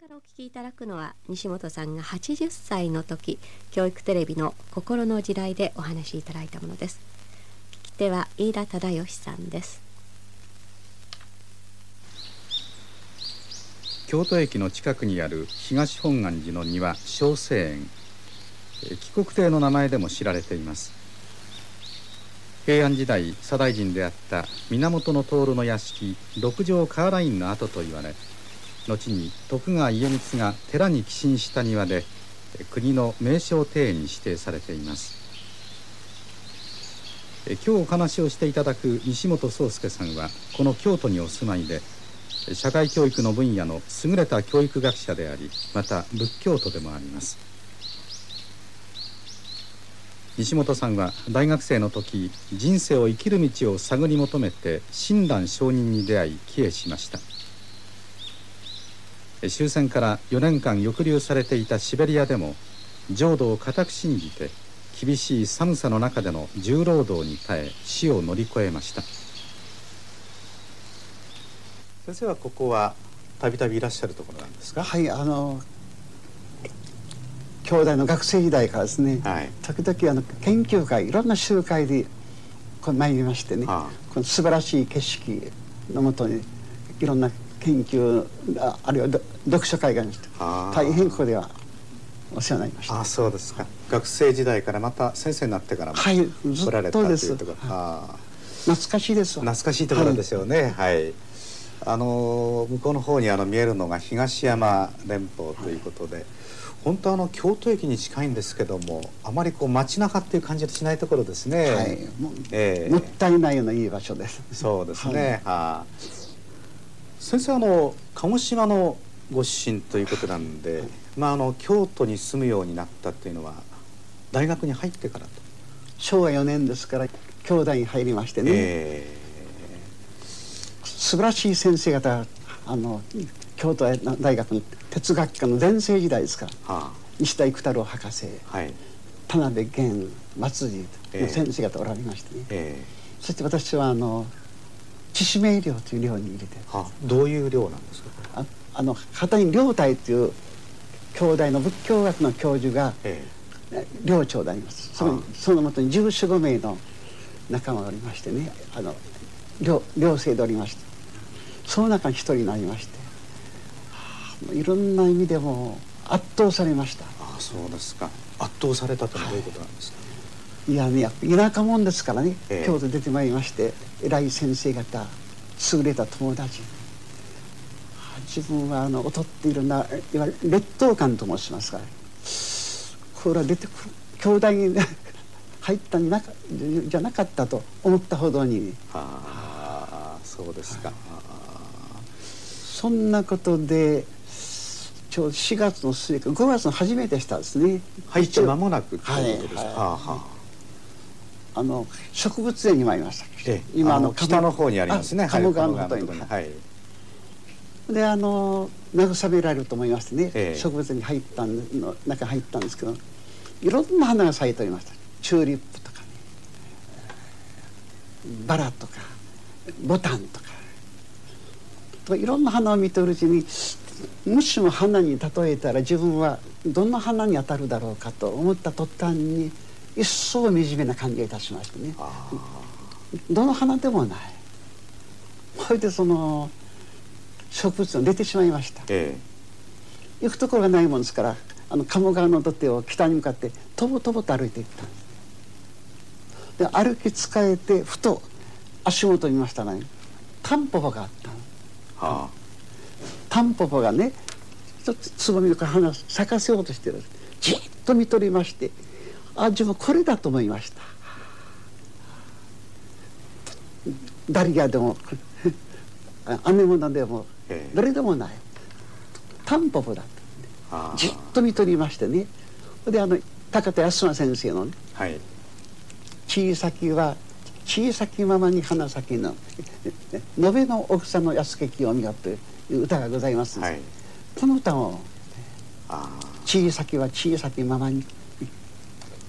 からお聞きいただくのは西本さんが80歳の時教育テレビの心の時代でお話しいただいたものです。聞き手は飯田忠義さんです。京都駅の近くにある東本願寺の庭小生園。帰国亭の名前でも知られています。平安時代左大臣であった源徹の屋敷六条カーラインの跡と言われ後に徳川家光が寺に寄進した庭で国の名勝庭園に指定されています。今日お話をしていただく西本壮介さんはこの京都にお住まいで社会教育の分野の優れた教育学者でありまた仏教徒でもあります。西本さんは大学生の時人生を生きる道を探り求めて親鸞上人に出会い帰依しました。終戦から4年間抑留されていたシベリアでも浄土を固く信じて厳しい寒さの中での重労働に耐え死を乗り越えました。先生はここはたびたびいらっしゃるところなんですか？はいあの兄弟の学生時代からですね、はい、時々あの研究会いろんな集会でこ参りましてね、はあ、この素晴らしい景色のもとにいろんな研究あるいは読書会がありまして大変ここではお世話になりました。あそうですか。学生時代からまた先生になってからも来られたというところ、はい、懐かしいです。懐かしいところですよね。はい、はい、あの向こうの方にあの見えるのが東山連峰ということで、はい、本当あの京都駅に近いんですけどもあまりこう街中っていう感じがしないところですね。はい。も,、えー、もったいないようないい場所です。そうですね。はい、先生あの鹿児島のご出身ということなんで、はい、まああの京都に住むようになったっていうのは大学に入ってからと。昭和4年ですから兄弟に入りましてね、えー、素晴らしい先生方あの京都大学の哲学科の全盛時代ですから、はあ、西田育太郎博士、はい、田辺源松次の先生方おられましてね、えー、そして私はあの致死命量という量に入れて。はあ、どういう量なんですか？ああの片に良太という兄弟の仏教学の教授が、ええ、寮長であります。そのはあ、そのもとに1415名の仲間がおりましてねあの寮寮生でおりましてその中に一人になりまして、はあ、いろんな意味でも圧倒されました。ああそうですか。圧倒されたとはどういうことなんですか、はいいやね田舎もんですからね、えー、京都出てまいりまして偉い先生方優れた友達自分はあの劣っているないわゆる劣等感と申しますから。これは出てくる兄弟に入ったんなかじゃなかったと思ったほどに。ああそうですか、そんなことでちょうど4月の末か5月の初めてしたですね。入って間もなくということですか、はいはい、はあの植物園に参りました、ええ、今あの北の方にありますね。鴨川のことに、はい、であの慰められると思いましてね、ええ、植物に入ったんの中入ったんですけどいろんな花が咲いておりました。チューリップとかねバラとかボタンとか。といろんな花を見ておるうちにもしも花に例えたら自分はどんな花に当たるだろうかと思った途端に一層惨めな感じがいたしましてね。どの花でもない。それでその植物が出てしまいました、ええ、行くところがないもんですからあの鴨川の土手を北に向かってとぼとぼと歩いていった。んで歩きつかえてふと足元見ましたらねタンポポがあったの、はあ、タンポポがね一つつぼみの花咲かせようとしてる。じっと見とりましてあ自分これだと思いました。ダリアでもアネモナでもどれでもない。タンポポだとじっと見とりましてね。であの高田康馬先生のね、はい、小さきは小さきままに花咲きの延べの奥さんの安家を見よという歌がございます、はい、この歌を小さきは小さきままに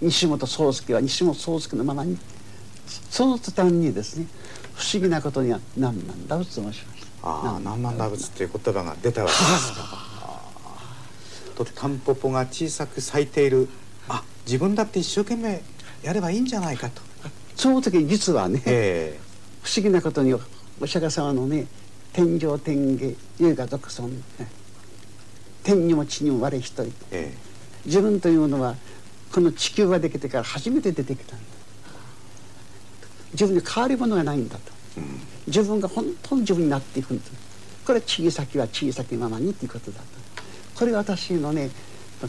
西本宗介は西本宗介のままにその途端にですね不思議なことには何なんだ仏と申しましたああ何なんだ仏っていう言葉が出たわけです。かとタンポポが小さく咲いている。あ自分だって一生懸命やればいいんじゃないかと。その時に実はね、え不思議なことにお釈迦様のね天上天下優雅独尊、ね、天にも地にも我一人。ええ。自分というのはこの地球ができてから初めて出てきたんだ。自分に変わり者がないんだと。えうん自分が本当に自分になっていくんだこれは小さきは小さきままにということだとこれが私のね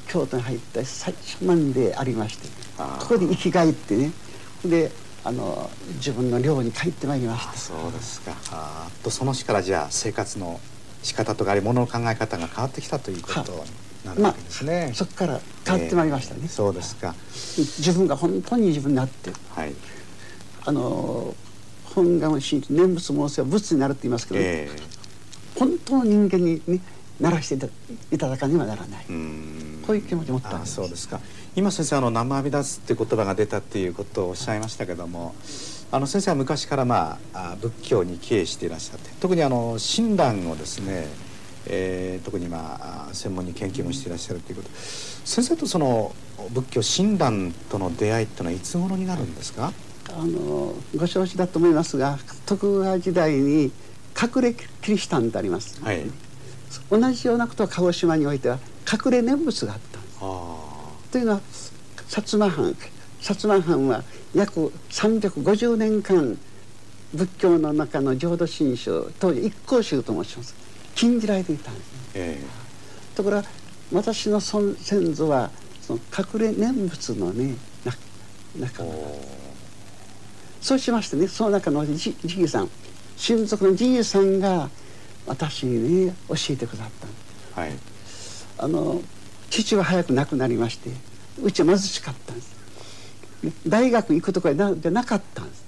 京都に入った最初なんでありましてあー。ここで生き返ってねであの自分の寮に帰ってまいりました。あそうですか。あーとその日からじゃあ生活の仕方とかあるいは物の考え方が変わってきたということになるわけですね、そこから変わってまいりましたね、ええそうですか自分が本当に自分になってはいあの本願を信じ念仏申せば仏になるって言いますけど、え本当の人間にねならしていただかにはならない、こういう気持ちを持ったわけあですそうですか。今先生あの生阿弥陀っていう言葉が出たっていうことをおっしゃいましたけどもあの先生は昔からまああ仏教に帰依していらっしゃって特にあの親鸞をですね、えー特にまああ専門に研究もしていらっしゃるということ。先生とその仏教親鸞との出会いっていうのはいつ頃になるんですか、あのご承知だと思いますが徳川時代に隠れキリシタンとあります、はい。同じようなことは鹿児島においては隠れ念仏があったんです。あというのは薩摩藩薩摩藩は約350年間仏教の中の浄土真宗当時一向宗と申します。禁じられていたんです。ねえ。ところが私の先先祖はその隠れ念仏のね中おそうしましてねその中のじじいさん親族のじいさんが私にね教えてくださったんですはい。あの父は早く亡くなりましてうちは貧しかったんです。で大学行くところなじゃなかったんです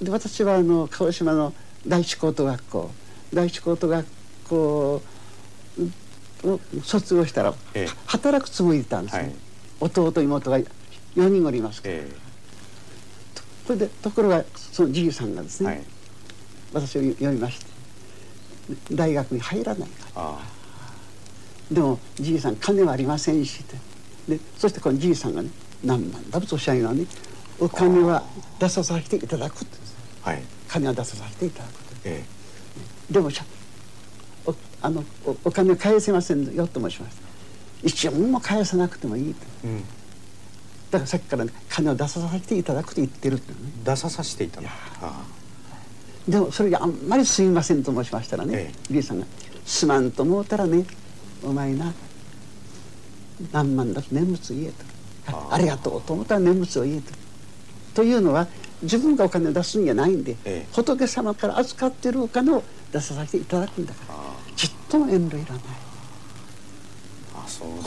ね。で私はあの鹿児島の第一高等学校第一高等学校を卒業したら、ええ。働くつもりでいたんですね、はい。弟妹が4人おりますから、えこれでところがそのじいさんがですね、えはい。私を読みまして大学に入らないかあでもじいさん金はありませんしでそしてこのじいさんがね何万だとおっしゃるのはねお金は出させていただくって。あはい。金は出させていただくとえでもしゃおあのおお金返せませんよと申しました。一円も返さなくてもいいとえうんだからさっきから、ね、金を出させていただくと言ってるってね。出ささせていただく。あでもそれがあんまりすみませんと申しましたらねえじいさんが「すまんと思うたらねお前な何万だと念仏言え」と。ああありがとうと思ったら念仏を言えと。というのは自分がお金を出すんじゃないんで、ええ。仏様から預かっているお金を出させていただくんだからあちっとも遠慮いらない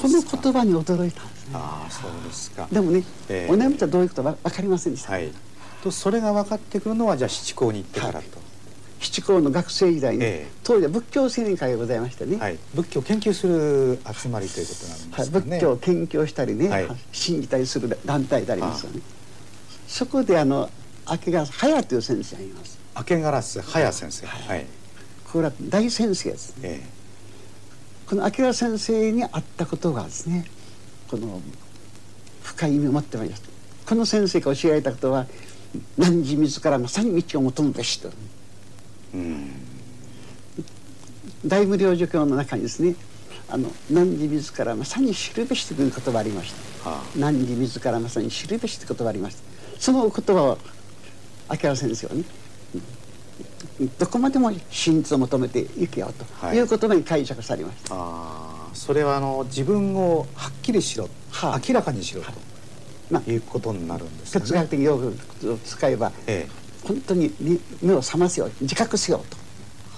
この言葉に驚いたんですね。ああそうですか。でもね、ええお念仏はどういうことか分かりませんでした、はい。とそれが分かってくるのはじゃあ七高に行ってからと、七高の学生時代に、ええ。当時は仏教青年会がございましてね、はい、仏教を研究する集まりということなんではい。すかね、仏教を研究したりね、はい。信じたりする団体でありますよね。そこであの明川隼という先生がいます。明けガラス早先生。はい、これは大先生です。えこの明川先生に会ったことがですねこの深い意味を持ってまいります。この先生が教えられたことは何時自らまさに道を求むべしと。えうん。大無量寿経の中にですねあの何時自らまさに知るべしという言葉がありました。は何時自らまさに知るべしという言葉がありました。その言葉を明川先生はねうんどこまでも真実を求めていけよとはい。いう言葉に解釈されました、ああそれはあの自分をはっきりしろ、はい。明らかにしろまあということになるんですかね。哲学的用語を使えばええ。本当にね目を覚ませよ自覚せよと。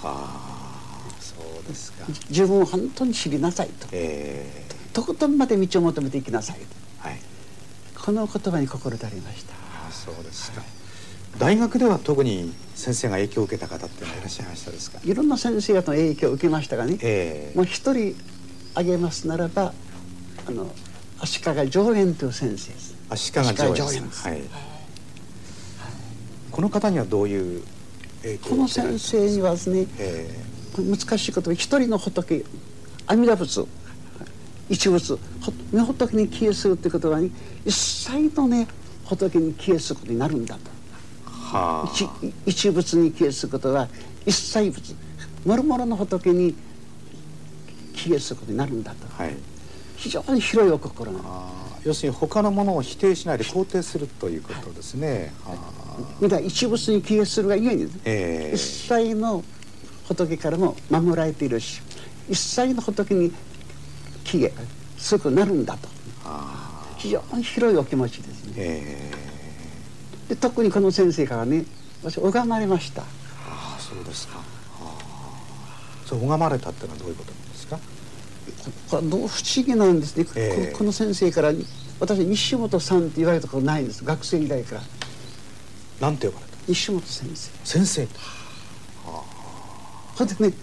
はあそうですか。自分を本当に知りなさいと。ええ。とことんまで道を求めていきなさいと。はい。この言葉に心打たれました。ああそうですか、大学では特に先生が影響を受けた方っていらっしゃいましたですか？いろんな先生方の影響を受けましたがねええ。もう一人挙げますならばあの足利上演という先生です。足利上上演演さんはい。この方にはどういうこの先生にはですねえ難しいこと一人の仏阿弥陀仏一物ほ仏に帰依するってことはね一切のね仏に帰依することになるんだと。はあ一一物に帰依することは一切物もろもろの仏に帰依することになるんだと。はい。非常に広いお心が要するに他のものを否定しないで肯定するということですね。はい。な一物に帰依するがゆえにえ一切の仏からも守られているし一切の仏に帰依することになるんだと。あ非常に広いお気持ちですね。えで特にこの先生からね私拝まれました。ああそうですか。はあ。そう拝まれたっていうのはどういうことなんですか？これどう不思議なんですね、こええ。この先生から私西本さんって言われたことないんです。学生時代から。なんて呼ばれた。西本先生。先生と。ほんでね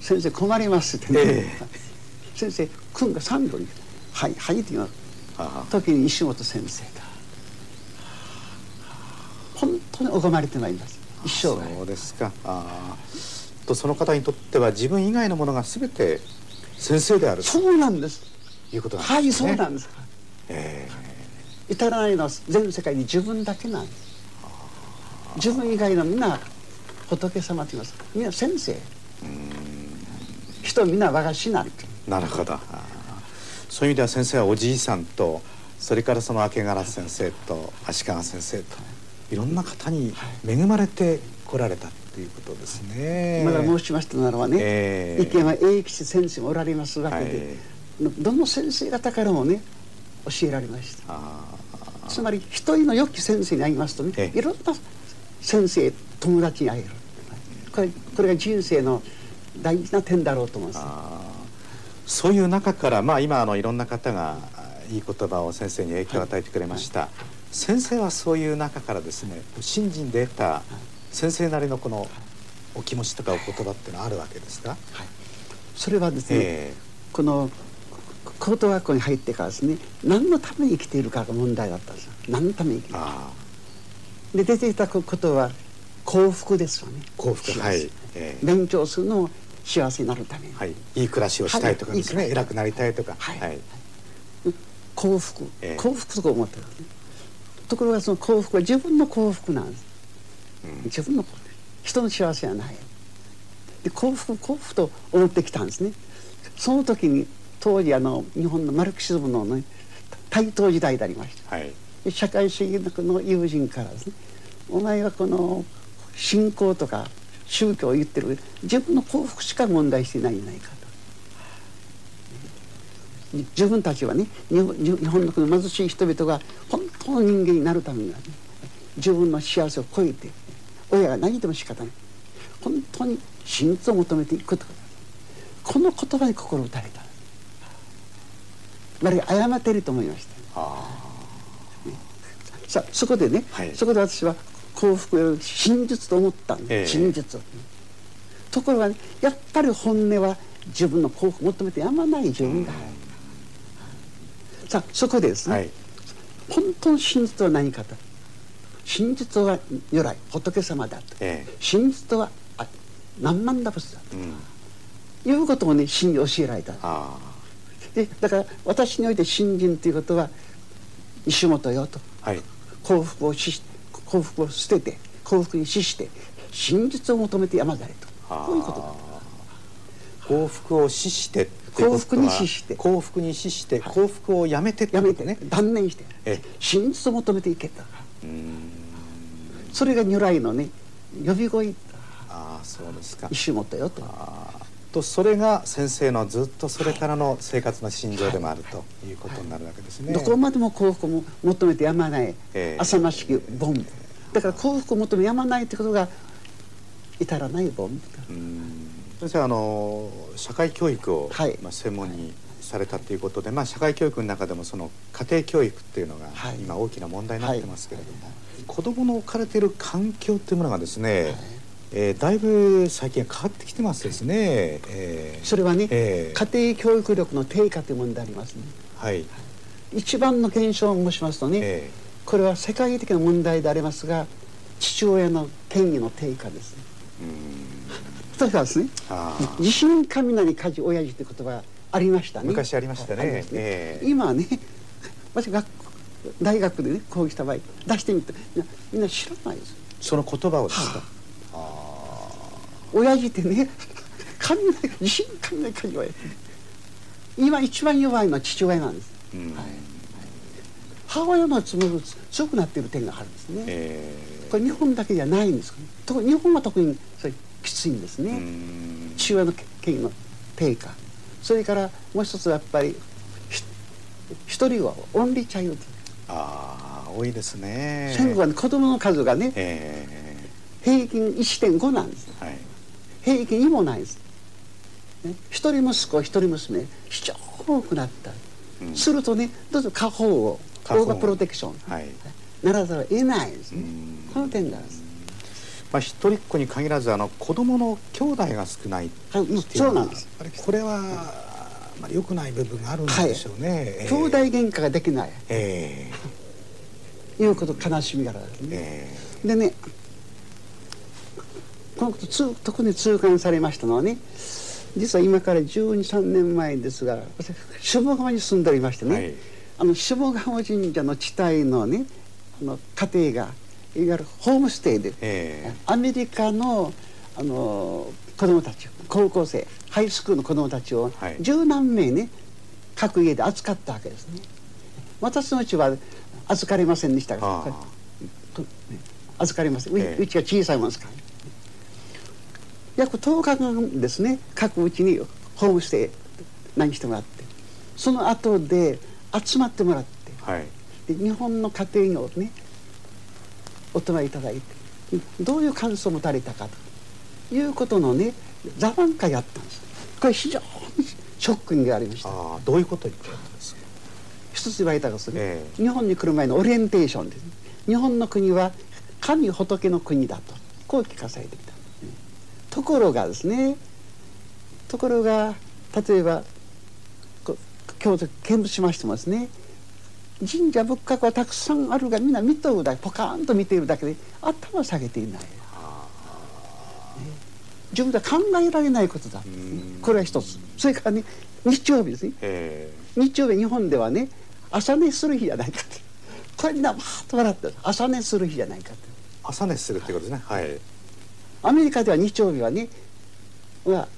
先生困りますってね、え先生君が三度に「はいはい」って言うあ時に西本先生が。本当に拝まれてまいります。一生涯そうですか。ああとその方にとっては自分以外のものがすべて先生であると。そうなんです。いうことなんはいですね。そうなんです。え至らないのは全世界に自分だけなんです。自分以外のみんな仏様と言います。みんな先生人はみんな我が師なんて。えなるほど。そういう意味では先生はおじいさんとそれからその明柄先生と足利先生といろんな方に恵まれてこられたっていうことですね。まだ申しましたならばね、ええ。意見は英吉先生もおられますわけで、どの先生方からもね教えられました。つまり一人の良き先生に会いますとね、ええ。いろんな先生友達に会える。これこれが人生の大事な点だろうと思います。そういう中からまあ今あのいろんな方があいい言葉を先生に影響を与えてくれました、先生はそういう中からですね信心で得た先生なりのこのお気持ちとかお言葉っていうのはあるわけですか、それはですね、えこの高等学校に入ってからですね何のために生きているかが問題だったんですよ。何のために生きているか。あで出てきたことは幸福ですよね。幸福はい。ええ。勉強するのも幸せになるために、はい、いい暮らしをしたいとかですね、はい。いい偉くなりたいとか、はい。幸福、ええ。幸福とか思ってるんですねところがその幸福は自分の幸福なんです、うん自分の幸福。人の幸せはない。で幸福幸福と思ってきたんですね。その時に当時あの日本のマルクシズムの、ね、台頭時代でありました。はい。で社会主義の友人からですねお前はこの信仰とか宗教を言ってる。自分の幸福しか問題してないんじゃないかと自分たちはね日本のこの貧しい人々が本当の人間になるためにはね自分の幸せを超えて親が何でも仕方ない。本当に真実を求めていくことこの言葉に心打たれた。我々誤っていると思いました。あさあそこでね、はい。そこで私は幸福を真実と思ったんです、ええ。真実を。ところがねやっぱり本音は自分の幸福を求めてやまない自分がある、さあそこでですね、あはい。本当の真実は何かと。真実は如来仏様だと、ええ。真実とはあ何万打仏だうん。ということをね真に教えられた。あでだから私において信心ということは石本よと。あはい。幸福を死し幸福を捨てて幸福に死して真実を求めて山ざれと。こういうことだ。幸福を死して幸福に死して。幸福に死してはい。幸福をやめてやめてねね断念して。え真実を求めていけたそれが如来のね呼び声。ああそうですか。石本よと。とそれが先生のずっとそれからの生活の心情でもあるということになるわけですね。どこまでも幸福も求めてやまないええ。浅ましきボンだから幸福を求めやまないってことが至らないボンうん先生あの社会教育を、はい。まあ、専門にされたということで、まあ、社会教育の中でもその家庭教育っていうのがはい。今大きな問題になってますけれども、子どもの置かれている環境っていうものがですね、えーだいぶ最近変わってきてますですね。えー。それはね、ええ家庭教育力の低下という問題ありますね。はい、一番の現象を申しますとね、えこれは世界的な問題でありますが父親の権威の低下ですね。ーうん例えばですね。あー。地震雷火事親父って言葉がありましたね。昔ありましたね。ありますええ。今はね私学校大学でね講義した場合出してみてみんな知らないです。その言葉をですか、親父ってね神の地震神の神は。今一番弱いのは父親なんです、うん。はい。母親のつもり強くなっている点があるんですね、えこれ日本だけじゃないんです特に日本は特にそれきついんですえね、うん。父親の権威の低下。それからもう一つはやっぱりひ一人はオンリーチャイルド。ああ多いですね。戦後はね子供の数がねえ平均1.5なんですえはい。平均にもないです、ね、一人息子一人娘非常に多くなった、うん。するとねどうぞ過保護過保護オーバープロテクション、はい。ならざるを得ないですね。うん。この点があるんですまあ、一人っ子に限らずあの子供の兄弟が少ない。ってはいもういう。のはそうなんです。これはあまり良くない部分があるんでしょうね、ええ兄弟喧嘩ができない。えいうこと悲しみがあるんですえねえ。でねこのことつ特に痛感されましたのはね実は今から1 2 3年前ですが私下鴨に住んでおりましてね、はい。あの下鴨神社の地帯のねあの家庭がいわゆるホームステイで、ええ。アメリカのあの子供たち高校生ハイスクールの子供たちをはい。十何名ね各家で預かったわけですね。私のうちは預かりませんでしたが、預かりませんう,、ええ。うちが小さいもんですから、約10日間ですね各うちにホームステイ何してもらってその後で集まってもらってはい。で日本の家庭をねお泊まりいただいてどういう感想を持たれたかということのね座談会やったんです。これ非常にショックがありました。ああどういうこと言ってるんですか？一つ言われたがですね、え日本に来る前のオリエンテーションですね。日本の国は神仏の国だとこう聞かされてきた、ところがですねところが例えばこ今日見物しましてもですね神社仏閣はたくさんあるがみんな見とるだけポカーンと見ているだけで頭を下げていない、ね。自分では考えられないことだ。ん。これは一つ。それからね日曜日ですね。え。日曜日日本ではね朝寝する日じゃないかって。これみんなわーっと笑ってる。朝寝する日じゃないかって。朝寝するってことですね。はい。アメリカでは日曜日はねは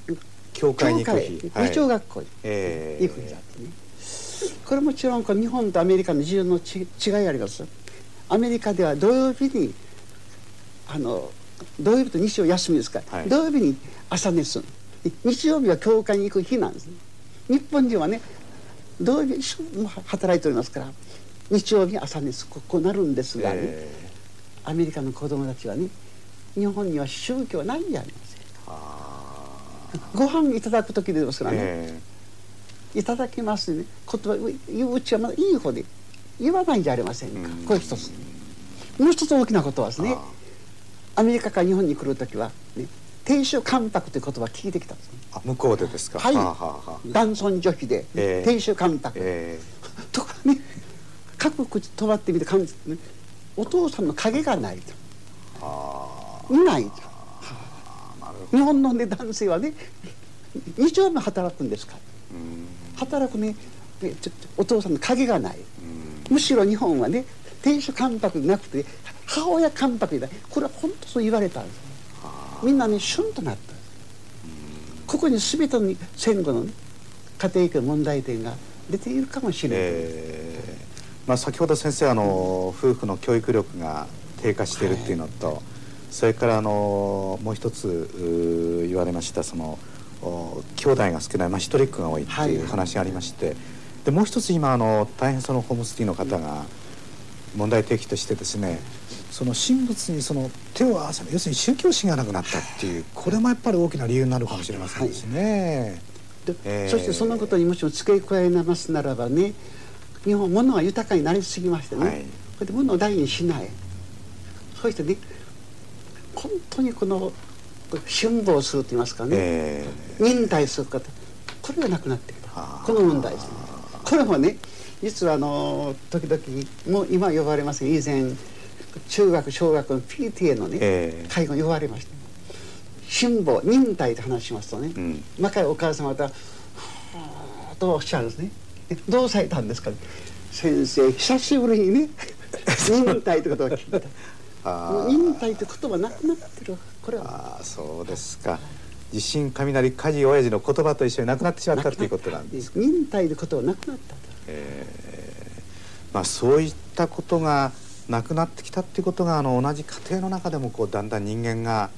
教会に行く教日会日曜学校にええ。行く日だってねこれもちろんこれ日本とアメリカの事情のち違いあります。アメリカでは土曜日にあの土曜日と日曜休みですから、はい。土曜日に朝寝する。日曜日は教会に行く日なんですね。日本人はね土曜日に働いておりますから日曜日に朝寝する。ここうなるんですがね、え。アメリカの子供たちはね日本には宗教ないんじゃありませんあ。ご飯いただく時でですあからね、えいただきますね。言葉う言ううちはまだいい方で言わないじゃありませんか、うん。これ一つ。もう一つ大きなことはですえねアメリカから日本に来る時はね亭主関白という言葉を聞いてきたんですね。あ向こうでですか？はい。男尊女卑で、ええ。亭主関白、えとかね各口止まってみて感じてねお父さんの影がないと。えあ。いないと。日本の、ね、男性はね日曜日も働くんですから。うん働くね。お父さんの影がない。うんむしろ日本はね亭主関白なくて母親関白だこれは本当そう言われたんです。みんなねシュンとなった。んですここに全ての戦後の、ね、家庭教問題点が出ているかもしれない、ええ。まあ、先ほど先生あの夫婦の教育力が低下しているっていうのと、それからあのもう一つうー言われましたそのお兄弟が少ない、まあ、一人っ子が多いっていうはい話がありまして、でもう一つ今あの大変そのホームステイの方が問題提起としてですねその神仏にその手を合わせない要するに宗教心がなくなったっていうこれもやっぱり大きな理由になるかもしれませんですね。でえーそしてそのことにもしも付け加えますならばね日本物が豊かになりすぎましてね、はい。これで物を大事にしない。そしてね本当にこの辛抱すると言いますかね、え忍耐する方。これがなくなってきた。この問題ですね。これもね実はあの時々もう今呼ばれません以前中学小学の PTA のね、ええ。会合に呼ばれました。辛抱忍耐と話しますとね、うん。若いお母様方はあとおっしゃるんですね。どうされたんですか、ね、先生久しぶりにね 忍耐ってことを聞いた。忍耐って言葉なくなってるこれは。あそうですか。地震雷火事親父の言葉と一緒になくなってしまったっていうことなんです忍耐で言葉なくなったと、えー、まあそういったことがなくなってきたっていうことがあの同じ家庭の中でもこうだんだん人間が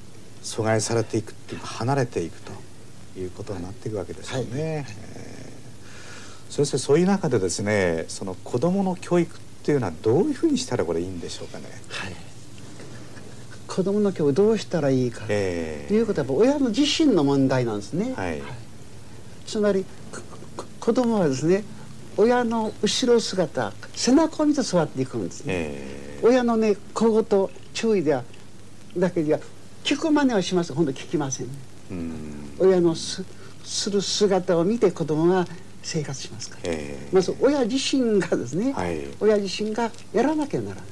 阻害されていくっていうか離れていくということになっていくわけですよね。はい。はい、えー、先生そういう中でですねその子どもの教育っていうのはどういうふうにしたらこれいいんでしょうかね。はい子供の教育どうしたらいいか。ということは親の自身の問題なんですね。はい、つまり子供はですね親の後ろ姿背中を見て育っていくんですね。親のね小言注意ではだけでは聞く真似はします。本当聞きませんね。親のすする姿を見て子供は生活しますから、まず親自身がですね、はい、親自身がやらなきゃならない。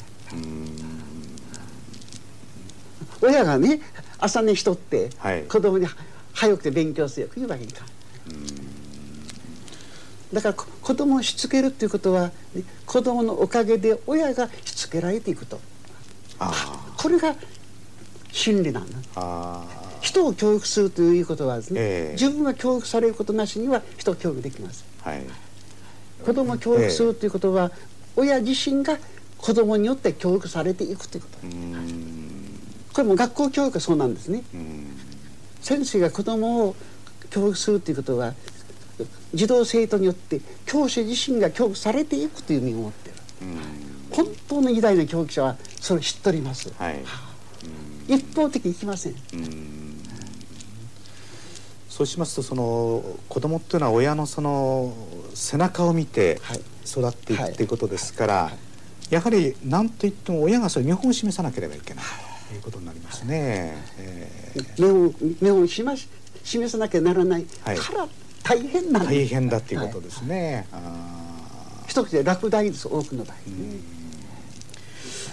親がね朝寝しとって、はい、子供に早くて勉強せよというわけにいかん。だから子供をしつけるっていうことは、ね、子供のおかげで親がしつけられていくと。これが真理なんだ。人を教育するということはですね、えー、自分が教育されることなしには人を教育できません、はい、子供を教育するということは、えー、親自身が子供によって教育されていくと。いうことこれも学校教育はそうなんですね。先生が子供を教育するということは児童生徒によって教師自身が教育されていくという意味を持っている本当の偉大な教育者はそれを知っております、はい、一方的にいきません。そうしますとその子供っていうのは親のその背中を見て育っていくっていうことですから、やはり何といっても親がそれ見本を示さなければいけない。ということになりますね。えー、目を目を示示さなきゃならない。から大変なん大変だっていうことですね。はい、一口で落第です多くの場合、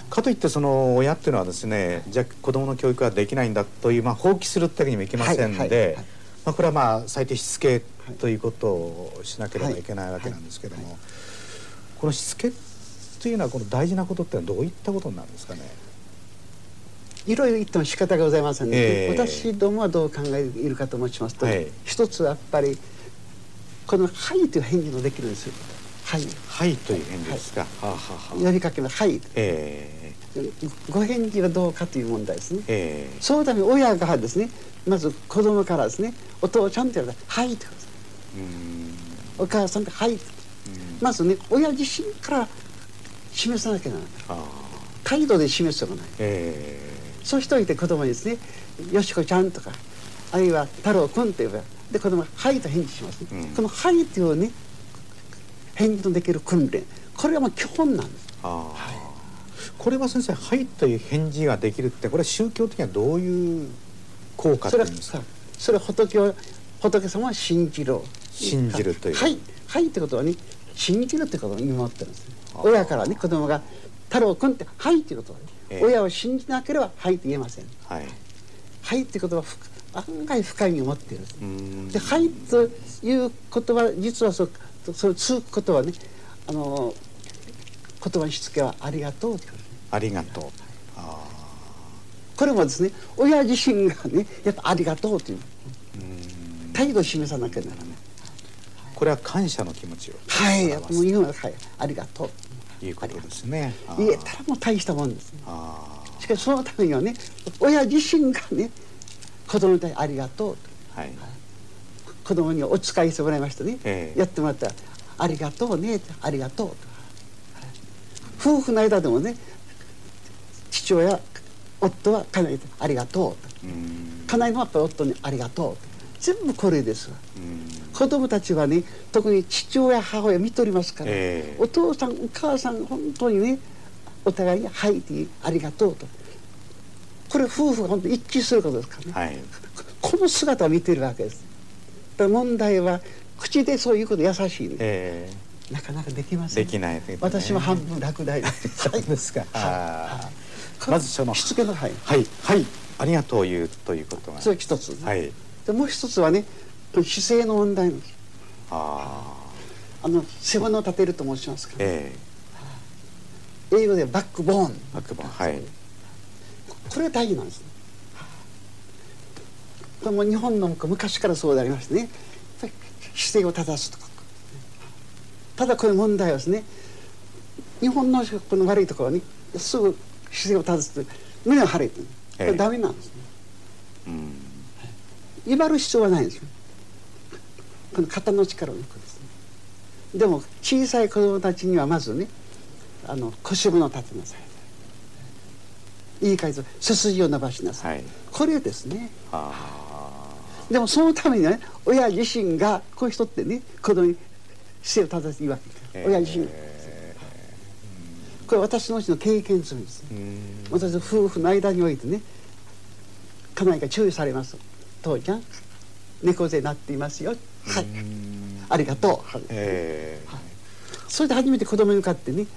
かといってその親っていうのはですねじゃあ子どもの教育はできないんだという、まあ、放棄するってわけにもいけませんので、まあ、これはまあ最低しつけということをしなければいけないわけなんですけども、このしつけというのはこの大事なことってどういったことになるんですかね？いろいろ言っても仕方がございませんので、えー、私どもはどう考えているかと申しますと、はい、一つはやっぱりこの「はい」という返事のできるんですよ。はい。はいという返事ですか。はい、はあはあ、呼びかけの「はい」えー、ご返事はどうかという問題ですね。えー、そのため親がですねまず子供からですねお父ちゃんと言われたら「はい」ってこと。お母さんが「はい」まずね親自身から示さなきゃならない。態度で示すしかない。えーそうしといて子供にですね「よしこちゃん」とかあるいは「太郎くん」と言えばで子供が「はい」と返事します、ね、うん、この「はい」というね返事のできる訓練。これはもう基本なんです。はい、これは先生「はい」という返事ができるってこれ宗教的にはどういう効果ですか？それは仏を仏様は信じろ。信じるという。はい。はいってことはね信じるってことを意味持ってるんです、ね、親からね子供が「太郎くん」って「はい」っていうことはね親を信じなければ「はい」と言えません。はい、はいって言葉案外深い意味を持っている。で「はい」という言葉実はそそれ続くことはねあの言葉にしつけは「ありがとう」ありがとう、これもですね親自身がねやっぱ「ありがとう」という。態度を示さなきゃならない。これは感謝の気持ちをはい。もう言うのは、はい、ありがとういうことですね。言えたらもう大したもんです、ね。しかしそのためにはね親自身がね子供に対ありがとうと、はい、子供にお使いしてもらいましたね、えー、やってもらったら「ありがとうね」ありがとう」と、夫婦の間でもね父親夫は家内で「ありがとう」家内もやっぱり夫に「ありがとう」全部これです。わ。子供たちはね特に父親母親見とりますから、えー、お父さんお母さん本当にねお互いに「はい」ってありがとうと。これ夫婦が本当に一致することですからね、はい、この姿を見てるわけです。問題は口でそういうこと優しいね、えー、なかなかできません。できない、ね、私も半分落第そうですか、はい、まずそのしつけの「はい」はい「はい」ありがとう言うということが。それ一つ、ね、はい、でもう一つはね姿勢の問題ああの背骨を立てると申しますか、え英語でバックボーン。バックボーンはい。これが大事なんですね。これも日本の昔からそうでありましてね。姿勢を正すとか。ただこれ問題はですね日本のこの悪いところにすぐ姿勢を正すと胸を張れって。これダメなんですね、うん威張る必要はないんですよ。この肩の力を抜くんですね。でも小さい子供たちにはまずねあの腰骨を立てなさい。いい感じで背筋を伸ばしなさい、はい。これですね。あでもそのためにね親自身がこういう人ってね子供に姿勢を正いいわけえ親自身これ私のうちの経験済みです、私の夫婦の間においてね家内が注意されます父ちゃん猫背になっていますよ。はい。ありがとう、はい。えそれで初めて子供に向かってね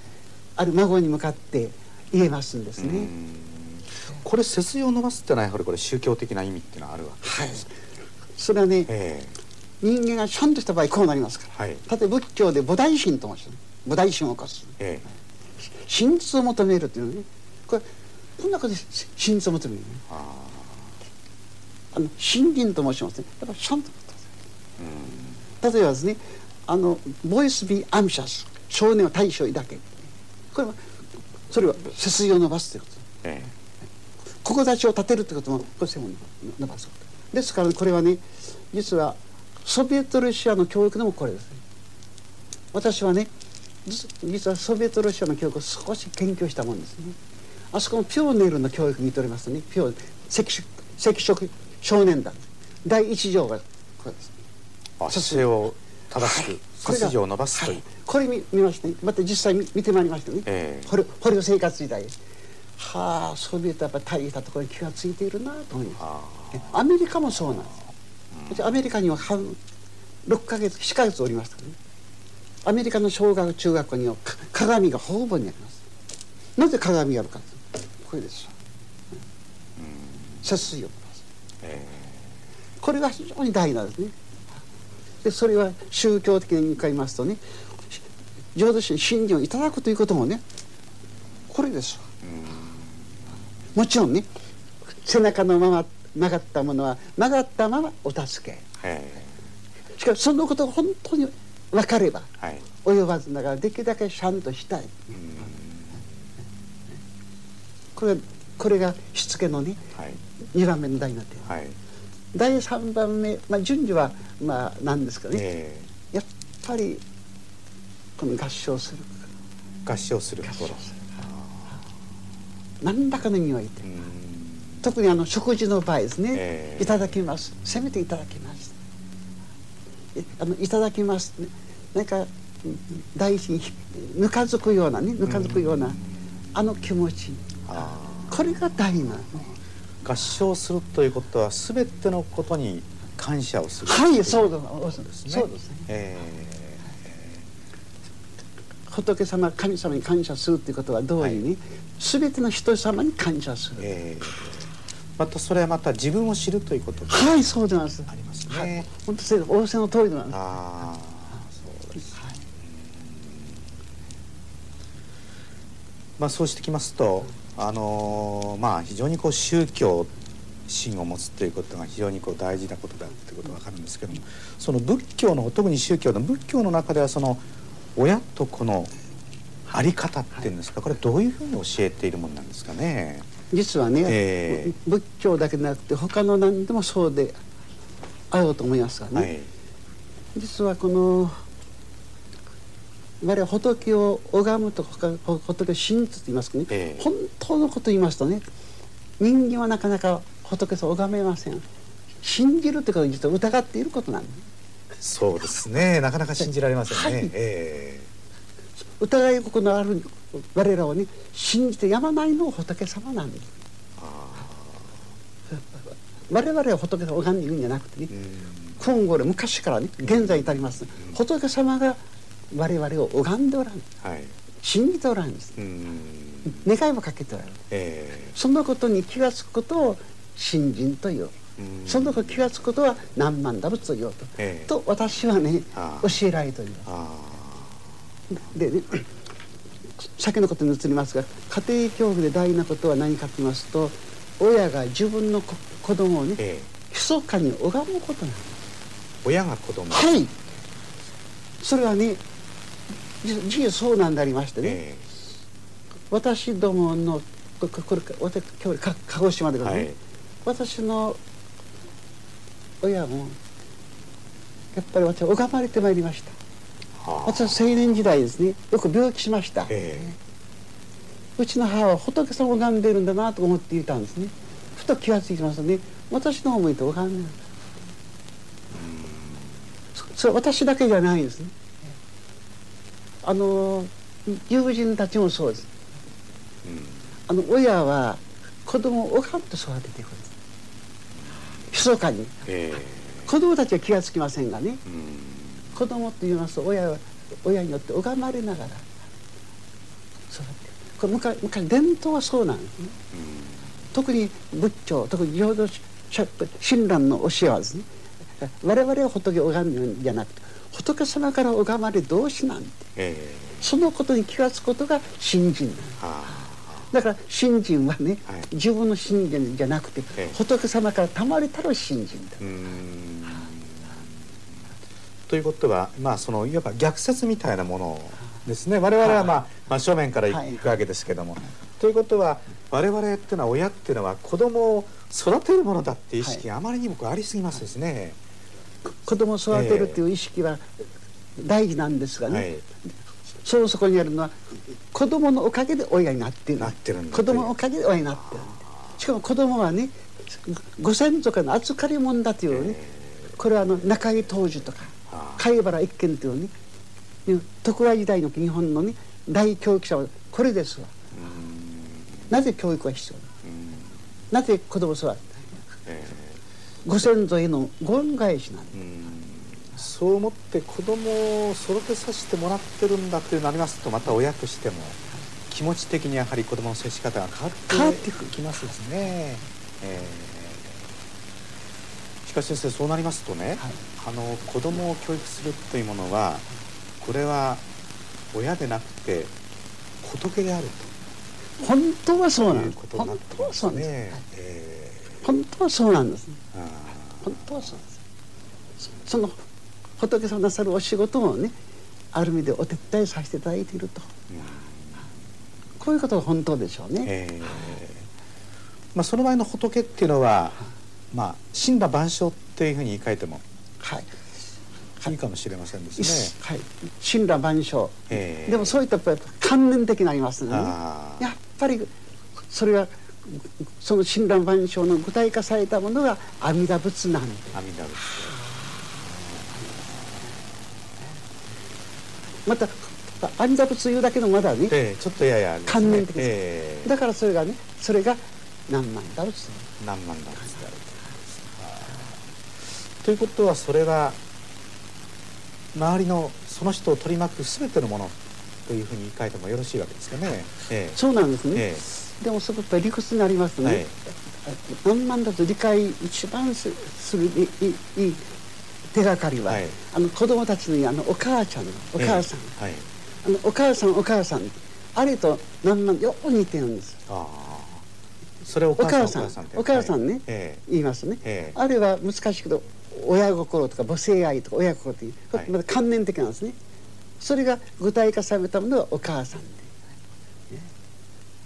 ある孫に向かって言えますんですね、これ背筋を伸ばすってのはやはりこれ宗教的な意味っていうのはあるわけ。はい。それはねえ人間がちゃんとした場合こうなりますから、はい。例えば仏教で菩提心と申します。菩提心を起こす。ええ真実を求めるというね。これこんなことで真実を求めるね。ああの信心と申しますね。やっぱりちゃんと例えばですねあの Boys be ambitious 少年は大志を抱け。これはそれは背筋を伸ばすと。いうことえ志を立てるということもこれ背を伸ばすことですからこれはね実はソビエトロシアの教育でもこれですね。私はね実実はソビエトロシアの教育を少し研究したもんですね。あそこのピョーネルの教育見ておりますね。ピョー赤色赤色少年団。第一条がこれです。姿勢を正しくこれが背筋を伸ばすという、はい。これ見見まして、ね、また実際見見てまいりましたね、ええ。これこれの生活時代。はあソビエトはやっぱり大したところに気がついているなと思います。アメリカもそうなんです。私アメリカには半6ヶ月7ヶ月おりましたからね。アメリカの小学中学校にはか鏡が方々にあります。なぜ鏡があるかこれですよ。背筋をこれが非常に大事なんですね。でそれは宗教的に言いますとね浄土宗に信心をいただくということもねこれですわもちろんね背中のまま曲がったものは曲がったままお助け。ええしかしそのことが本当に分かればえはい。及ばずながらできるだけちゃんとしたい。これこれがしつけのねはい。2番目の題になっているはい第3番目、まあ、順序はまあなんですかね、えやっぱりこの合唱する。え合唱するところ。何らかの意味をいて。うん。特にあの食事の場合ですね、ええ。いただきます。せめていただきます。えあのいただきます。ねなんかうん第一にひぬかづくようなねぬかづくような、あの気持ち。あこれが大事なの。ねあ合唱するということは全てのことに感謝をする。はいそうだですね。そうですね。え仏様神様に感謝するっていうことは同時に、全ての人様に感謝する、えええまたそれはまた自分を知るということではいそうでます。ありますはい。ね、本当そうです。仰せの通りでございます。ああそうですはい。まあそうしてきますとあのーまあ非常にこう宗教心を持つということが非常にこう大事なことだってことが分かるんですけどもその仏教の特に宗教の仏教の中ではその親と子のあり方っていうんですかこれどういうふうに教えているものなんですかね？実はね、ええ。仏教だけでなくて他の何でもそうであろうと思いますがね、はい。実はこの我々仏を拝むとか仏を信じと言いますかね、ええ。本当のこと言いますとね人間はなかなか仏さんを拝めません。信じるってことは実は疑っていることなんです。そうですね。なかなか信じられませんね。はい。え疑い心のある我らをね信じてやまないのは仏様なんです。我々は仏様を拝んでいるんじゃなくてね今後で昔からね現在に至ります、仏様が我々を拝んでおらん。はい。信じておらん願いもかけておらん。えそのことに気が付くことを信心という。その気が付くことは何万打仏と言おうと、ええ。と私はね教えられております。あでね先 のことに移りますが家庭教育で大事なことは何かと言いますと親が自分の子子供をね、え密かに拝むことなんです親が子供。はい。それはねじ事実そうなんでありましてね、え私どものこここれ私今日か鹿児島でございます、はい。私の親もやっぱり私は拝まれてまいりました。えはあ。私は青年時代ですね。よく病気しました、えうちの母は仏様を拝んでいるんだなと思っていたんですね。ふと気がつきますとね。私の思いと拝んでるんだそそれは私だけじゃないんですねあの友人たちもそうです。えうん。あの親は子供を拝んで育てていくんです。密かに。え子供たちは気がつきませんがね。えうん。子供って言いますと親は親によって拝まれながら育ってこれ昔昔伝統はそうなんですね。特に仏教特に浄土親鸞の教えはですね我々は仏を拝むんじゃなくて仏様から拝まれ同士なんて。ええ。そのことに気が付くことが信心なんだ。から信心はね、はい。自分の信心じゃなくて、ええ。仏様からたまれたる信心だ。ということはまあそのいわば逆説みたいなものですね。我々はまあ、まあ、正面からはい。行くわけですけども、ということは我々っていうのは親っていうのは子供を育てるものだっていう意識があまりにもありすぎますですね。子供を育てるっていう意識は大事なんですがね、はい。その底にあるのは子供のおかげで親になっている。なってる子供のおかげで親になってる。しかも子供はねご先祖からの預かり物だというねこれはあの中井当時とか貝原一賢というね徳川時代の日本のね大教育者はこれですわ。なぜ教育が必要なのなぜ子供を育てえご先祖へのご恩返しなんそう思って子供を育てさせてもらってるんだっていうなりますとまた親としても気持ち的にやはり子供の接し方が変わってきますですね。ええしかし先生そうなりますとね、はい。あの子供を教育するというものはこれは親でなくて仏である本当はそうとないんです。うことにな本当はそうなんです、ね。え本当はそうなんですえあ本当はそうです。そその仏様なさるお仕事をねある意味でお手伝いさせていただいていると。こういうことが本当でしょうね、ええ。まあその前の仏っていうのはまあ神羅万象っていうふうに言い換えてもはい。い。いかもしれませんですね。はい。神羅万象、ええ。でもそういったやっぱり観念的になりますね、やっぱりそれはその神羅万象の具体化されたものが阿弥陀仏なんで阿弥陀仏。また阿弥陀仏いうだけのまだねええちょっとややあります観念的ですええ。だからそれがねそれが何万陀仏何万段ですである。ということはそれは周りのその人を取り巻く全てのものというふうに言い換えてもよろしいわけですかね。ええ。そうなんですね、えでもそこや理屈になりますとね、はい。何万だと理解一番すするいいいい手がかりは、はい。あの子供たちのあのお母ちゃんのお母さん、えはい。あのお母さんお母さん。あれと何万よく似てるんです。ああ。それをおお母さん。お母さんね、はいえ言いますね、ええ。あれは難しいけど親心とか母性愛とか親心というはい。また観念的なんですね。それが具体化されたものがお母さん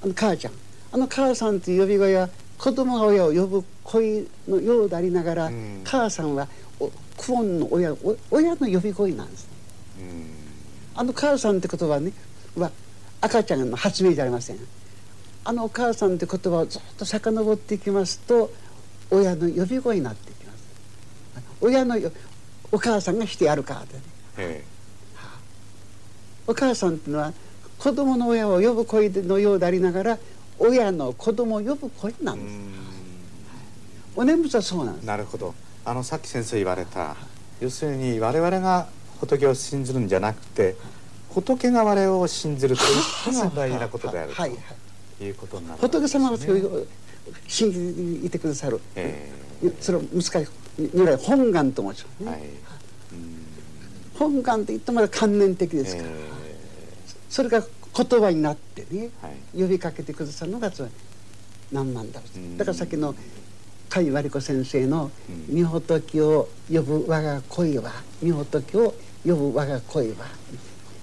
あの母ちゃん。あの母さんという呼び声は子供が親を呼ぶ声のようでありながら、うん。母さんはおクオンの親お親の呼び声なんです。えうん。あの母さんって言葉はねは赤ちゃんの発明じゃありません。あのお母さんって言葉をずっと遡っていきますと親の呼び声になっていきます。親のよお母さんがしてやるかでね。え。お母さんっていうのは子供の親を呼ぶ声のようでありながら親の子供を呼ぶ声なんです。ん。お念仏はそうなんです。なるほど。あのさっき先生言われた要するに我々が仏を信ずるんじゃなくて仏が我々を信ずるということが大事なことである はいはい。ということになるわけ仏様がですね信じていてくださる、えそれを難しい如来本願と申しますね、えはい。うん。本願といってもまだ観念的ですから、えそれが言葉になってね、はい。呼びかけてくださるのが何万だろう。うん。だからさっきの甲斐真理子先生の「うん。御仏を呼ぶ我が恋は御仏を呼ぶ我が恋は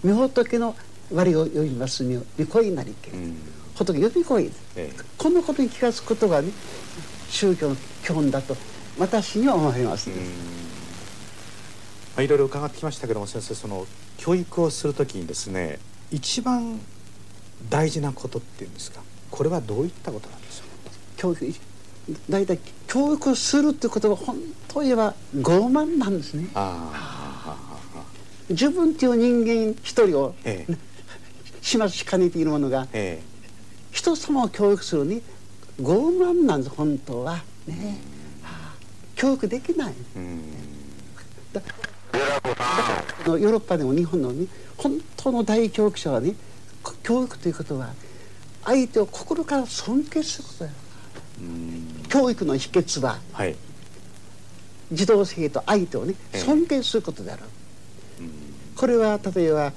御仏の我を呼びます御御恋なりけ」うん。仏呼び恋。ええ。このことに気が付くことがね宗教の基本だと私には思いますね。まあ、いろいろ伺ってきましたけども先生その教育をするときにですね一番大事なことっていうんですか？これはどういったことなんでしょ教育大体教育するってことは本当言えば傲慢なんですね。自分っていう人間一人をええ。始末しかねているものがえ人様を教育するに傲慢なんです本当は。ね。はあ教育できない。えうん。だあのヨーロッパでも日本のね本当の大教育者はねこ教育ということは相手を心から尊敬することだ。教育の秘訣ははい。児童生と相手をねええ。尊敬することである、うん。これは例えば、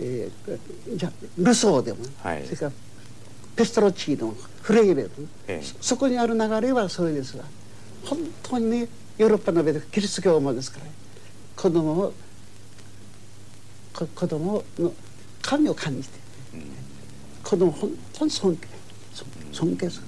えーじゃあルソーでも、はい。それからペストロッチーノフレイベル、ええ。そそこにある流れはそれですが本当にねヨーロッパの上でキリスト教もですから、子供をこ子供の神を感じて。子供を本当に尊敬そ尊敬する。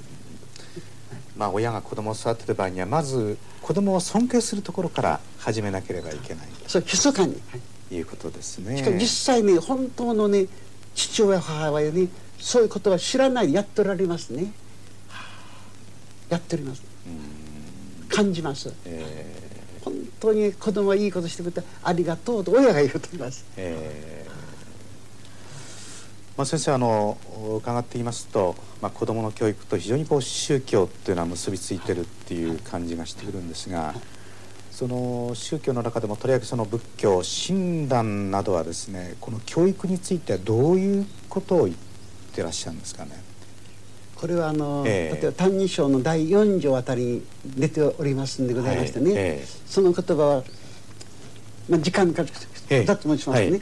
まあ親が子供を育てる場合にはまず子供を尊敬するところから始めなければいけない。それ密かに、はいうことですね。しかも実際ね本当のね父親母親にそういうことは知らないでやっておられますね。やっております。感じます。え本当に子供はいいことしてくれてありがとうと親が言うとますえーまあ、先生あの伺っていますと、まあ、子どもの教育と非常にこう宗教っていうのは結びついてるっていう感じがしてくるんですがその宗教の中でもとりわけその仏教親鸞などはですねこの教育についてはどういうことを言ってらっしゃるんですかね？これはあの、ええ。例えば「歎異抄」の第4条あたりに出ておりますんでございましてね、はいええ。その言葉は、まあ、時間かええ。だと申しますね、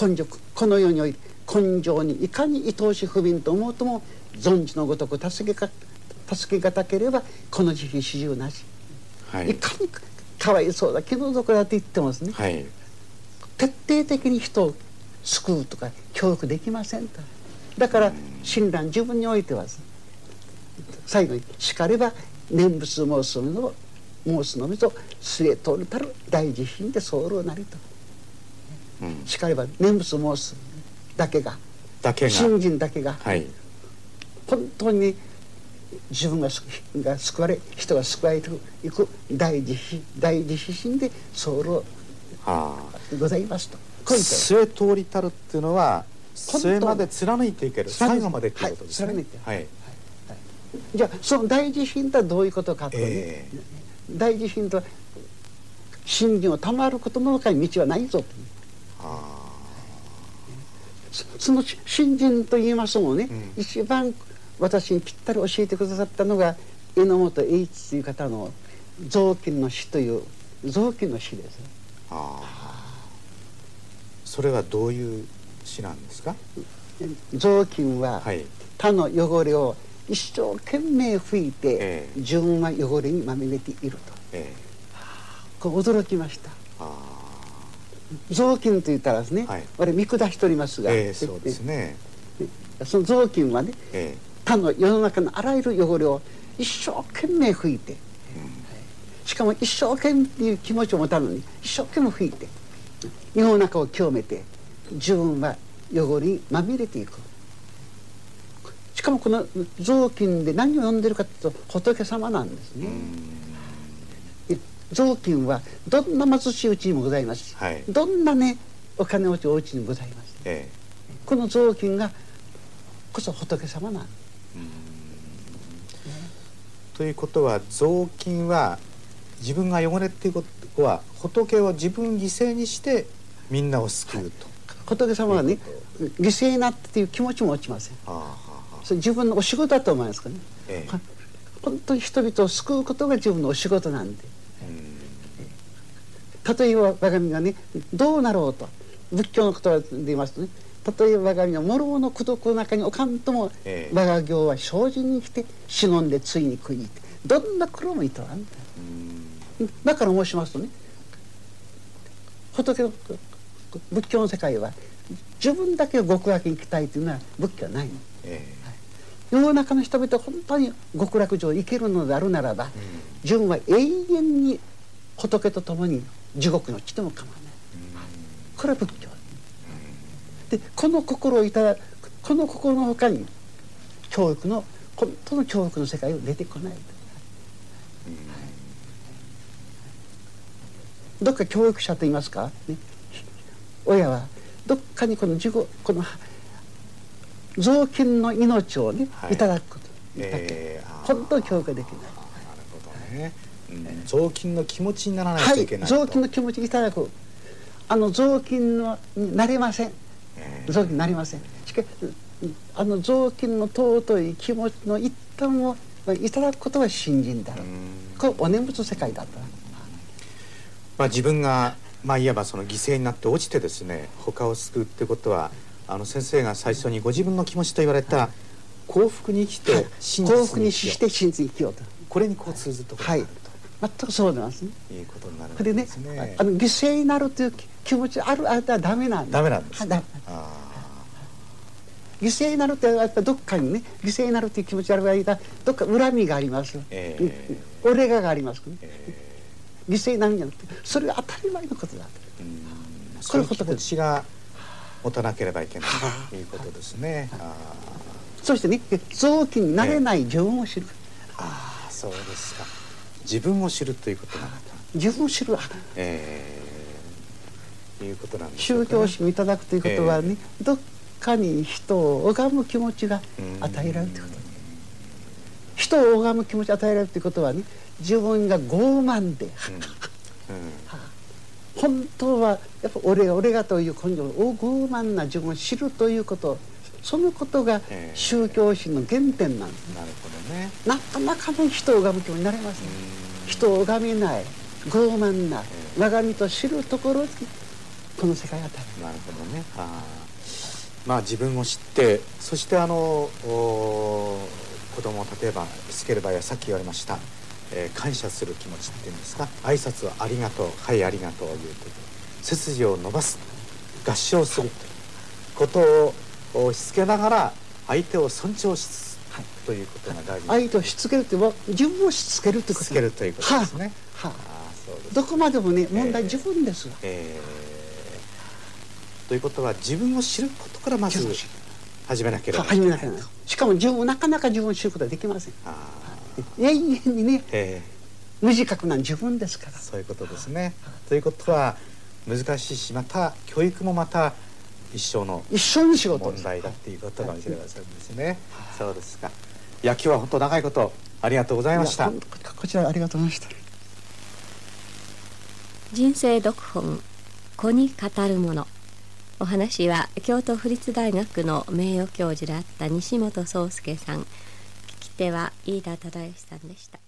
根性この世において根性にいかに愛おし不憫と思うとも存じのごとく助けか助けがたければこの慈悲始終なし、はい。い、かにかわいそうだ気の毒だって言ってますね、はい。徹底的に人を救うとか教育できませんとだから親鸞自分においては最後に「しかれば念仏申すのの申すのみと末通るたる大慈悲で候なりと。うん、しかれば念仏申す。だけが。だけが信心だけが。はい。本当に自分が救が救われ人が救われていく大慈悲大慈悲心で候あ。ございますと。あこういうこと末通りたるっていうのは末まで貫いていける。最後までっていうことですね。はい貫いて。はい。じゃあその大慈悲とはどういうことかとね、え大慈悲とは信心を賜ることの他に道はないぞと。あそその信心と言いますのもね、うん。一番私にぴったり教えてくださったのが榎本栄一という方の「雑巾の詩」という雑巾の詩です。ああ。それはどういう詩なんですか？雑巾ははい。他の汚れを一生懸命拭いて、ええ。自分は汚れにまみれていると。ええ。こう驚きました。あ雑巾と言ったらですね、はい。我々見下しておりますが、あええそうですね。えその雑巾はねえ他の世の中のあらゆる汚れを一生懸命拭いて、しかも一生懸命っていう気持ちを持たのに一生懸命拭いて世の中を清めて自分は汚れにまみれていく。しかもこの雑巾で何を読んでるかというと仏様なんですね。で雑巾はどんな貧しいうちにもございますし、はい。どんなねお金持ちお家にもございます。ええ。この雑巾がこそ仏様なん。ですということは雑巾は自分が汚れっていうことは仏を自分犠牲にしてみんなを救うと。仏様はね犠牲になってという気持ちも落ちません。それ自分のお仕事だと思いますからね、ええ。は本当に人々を救うことが自分のお仕事なんで。例えば我が身がねどうなろうと。仏教の言葉で言いますとね例えば我が身の諸々の功徳の中におかんとも、ええ。我が行は精進に来て忍んでついに食いに行ってどんな苦労もいとらん。だうん。だから申しますとね仏の仏教の世界は自分だけが極楽に行きたいというのは仏教はないの。え世の中の人々は本当に極楽上生きるのであるならば、えうん。自分は永遠に仏と共に地獄の地でも構わない。これは仏教。でこの心をいただこの心のほかに教育の本当の教育の世界を出てこない。どっか教育者と言いますか、ね、親はどっかにこの自己この雑巾の命をね、はい。い、ただくこと。だけ、えー。本当に教育ができない。なるほどね、うん、雑巾の気持ちにならないはいといけないと、雑巾の気持ちいただく。あの雑巾のになれません。ええ雑巾になりません。しかしあの雑巾の尊い気持ちの一端をまあいただくことが信心だろううん。これお念仏世界だった。まあ、自分が、まあ、いわばその犠牲になって落ちてですね他を救うってことはあの先生が最初にご自分の気持ちと言われた幸福に生きて真実幸福にして真実に生きようとこれにこう通ずるところがある全くそうなんですね。ということになるわですね。あの犠牲になるという気気持ちあるあれはダメなんダメなんですあ犠牲になるってやっぱどっかにね犠牲になるという気持ちがある間どっか恨みがあります、えうん。俺ががあります、ね。ーえ犠牲になるんじゃなくてそれが当たり前のことだーうん。これ仏持ちが持たなければいけないということですね。あそしてね臓器になれない自分を知る、ーあーそうですか。自分を知るということなのか。自分を知る。えー、いうことなんでしょう宗教心をいただくということはね、どっかに人を拝む気持ちが与えられるということ。人を拝む気持ちを与えられるということはね自分が傲慢で、本当はやっぱ俺が俺がという根性を傲慢な自分を知るということそのことがええ。宗教心の原点なんです、なるほどね。なかなかね人を拝む気になれません、うん。人を拝めない傲慢な我が身と知るところにこの世界が与えられる。なるほどね。あーまあ自分を知ってそしてあのお子供を例えばつける場合はさっき言われました、えー感謝する気持ちっていうんですか？挨拶はありがとうはいありがとういう背筋を伸ばす合唱するということをおしつけながら相手を尊重しつつはいということが大事相手をしつけるって自分をしつけるってことしつけるということですね。はあはあーそうです。あどこまでもね問ええ題自分ですわ、えーということは自分を知ることからまず始めなければい始けない。しかも自分なかなか自分を知ることはできません。あ永遠にねーえ。無自覚な自分ですから。ーそういうことですね。ということは難しいしまた教育もまた一生の一緒に仕事。を問題だっていうことかもしれませんですね。そうですか。いや今日は本当長いことありがとうございました。こちらありがとうございました。人生読本子に語るもの。お話は京都府立大学の名誉教授であった西本壮介さんでは飯田忠義さんでした。